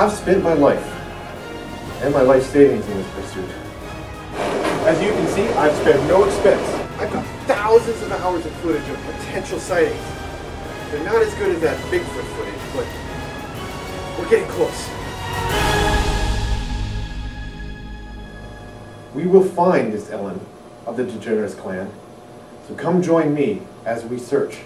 I've spent my life and my life savings in this pursuit. As you can see, I've spent no expense. I've got thousands of hours of footage of potential sightings. They're not as good as that Bigfoot footage, but we're getting close. We will find this Ellen of the DeGeneres clan. So come join me as we search